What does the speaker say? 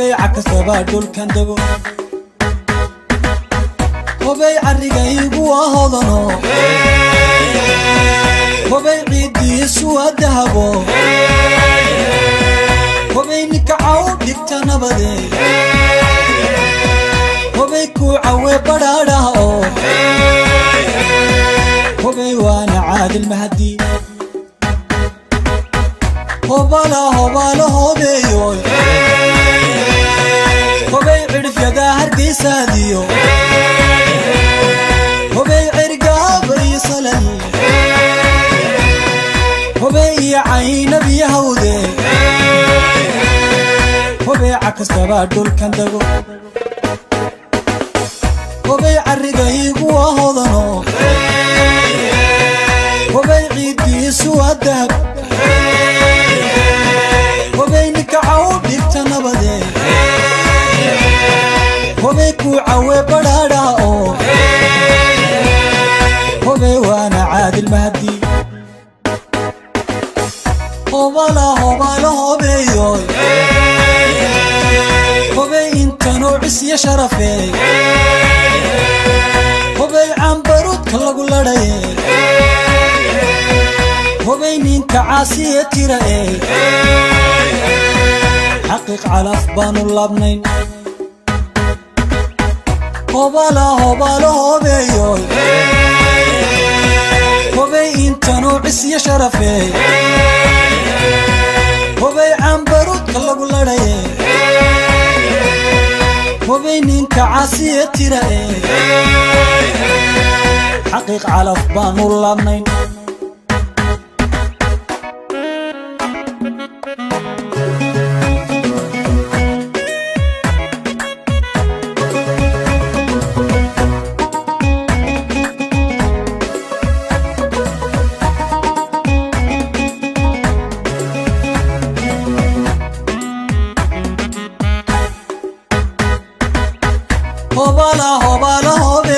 هبيع عكس دول كان دبو هبيع الرقايقو هضنو هبيع عيدي سوى دهبو هبيع نكعو دكتا نبدي هبيع كوعو برارهو هبيع وانا عاد المهدي هبالا هبالا هبيع عين عينب يهودي هبيع كستبا دول كان دغو هبيع الرقيق وهضنو هبيع يديس ودهب هبيع نكعو ديبت نبدي هبيع كوعوي بدادا هبيع وانا عادل مهدي Obala obala hobey oy Hobey intan oo cisya sharafey Hobey aan barudka lagu ladhayey Hobey ninka caasiya tirayey xaqiiq calaf baanu labnayn Obala obala hobey oy Hobey intan oo cisya sharafey hubay caanbaruud ka lagu ladhaye hubay ninka caasiye tira e xaqiiq calaf baanu laabnayn Oh, hobala hobala hobala